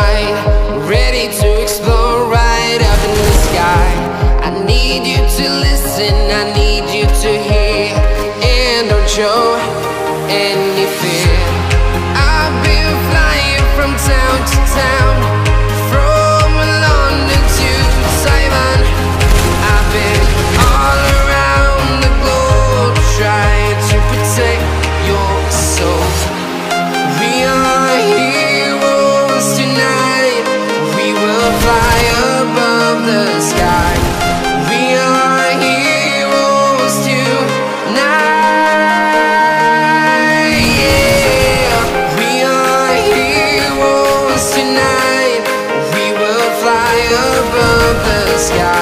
mind Ready to explore right up in the sky. I need you to listen, I need you to hear. And don't show any fear. I've been flying from town to town. sky.